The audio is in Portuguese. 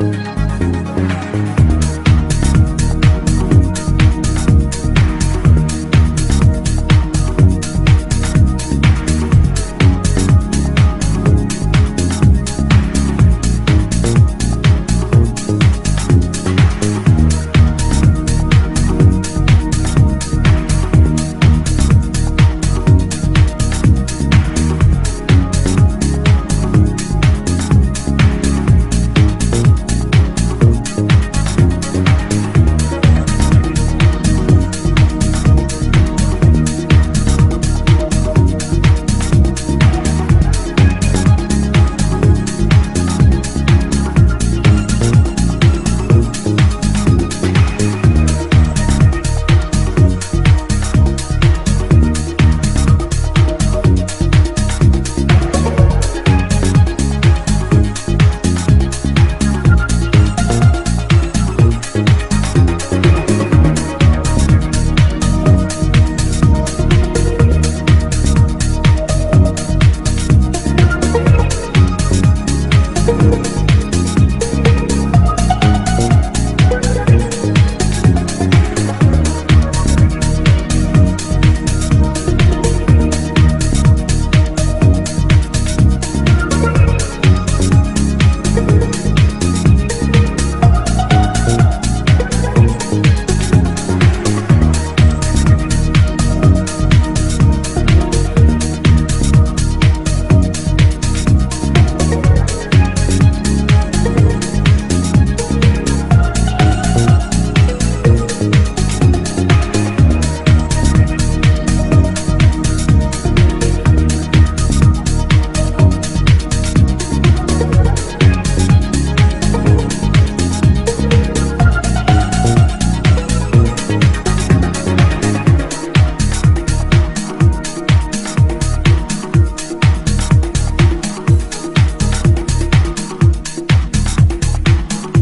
Música